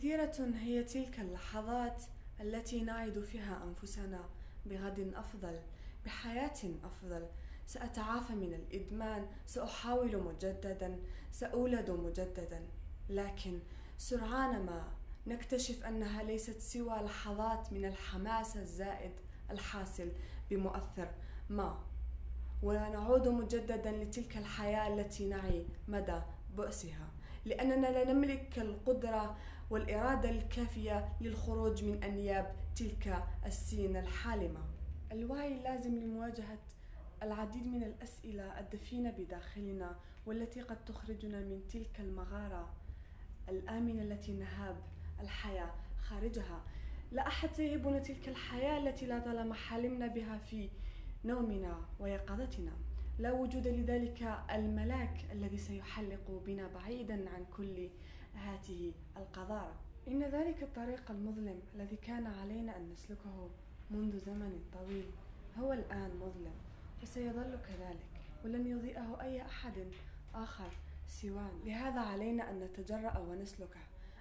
سعيدة هي تلك اللحظات التي نعد فيها أنفسنا بغد أفضل بحياة أفضل. سأتعافى من الإدمان سأحاول مجددا سأولد مجددا. لكن سرعان ما نكتشف أنها ليست سوى لحظات من الحماس الزائد الحاصل بمؤثر ما. ونعود مجددا لتلك الحياة التي نعي مدى بؤسها. لأننا لا نملك القدرة والإرادة الكافية للخروج من أنياب تلك السين الحالمة. الوعي لازم لمواجهة العديد من الأسئلة الدفينة بداخلنا والتي قد تخرجنا من تلك المغارة الآمنة التي نهاب الحياة خارجها. لا أحد سيهبنا تلك الحياة التي لا طالما حلمنا بها في نومنا ويقظتنا. لا وجود لذلك الملاك الذي سيحلق بنا بعيدا عن كل هذه القذارة. إن ذلك الطريق المظلم الذي كان علينا أن نسلكه منذ زمن طويل هو الآن مظلم وسيظل كذلك ولن يضيئه أي أحد آخر سوانا لهذا علينا أن نتجرأ ونسلكه.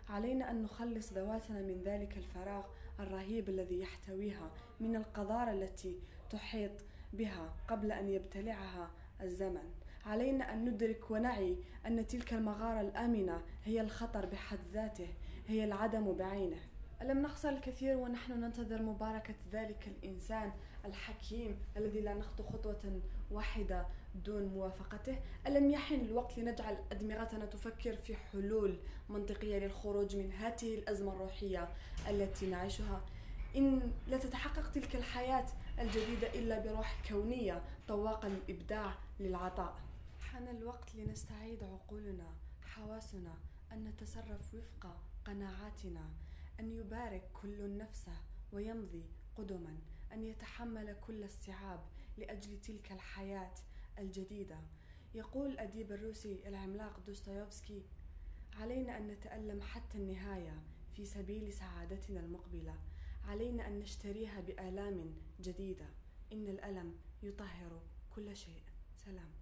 علينا أن نخلص ذواتنا من ذلك الفراغ الرهيب الذي يحتويها من القذارة التي تحيط بها قبل أن يبتلعها الزمن. علينا أن ندرك ونعي أن تلك المغارة الآمنة هي الخطر بحد ذاته هي العدم بعينه. ألم نخسر الكثير ونحن ننتظر مباركة ذلك الإنسان الحكيم الذي لا نخطو خطوة واحدة دون موافقته؟ ألم يحن الوقت لنجعل أدمغتنا تفكر في حلول منطقية للخروج من هذه الأزمة الروحية التي نعيشها؟ إن لا تتحقق تلك الحياة الجديدة إلا بروح كونية طواقة للإبداع للعطاء. حان الوقت لنستعيد عقولنا حواسنا أن نتصرف وفق قناعاتنا أن يبارك كل نفسه ويمضي قدما أن يتحمل كل الصعاب لأجل تلك الحياة الجديدة. يقول الأديب الروسي العملاق دوستويفسكي علينا أن نتألم حتى النهاية في سبيل سعادتنا المقبلة. علينا أن نشتريها بآلام جديدة. إن الألم يطهر كل شيء. سلام.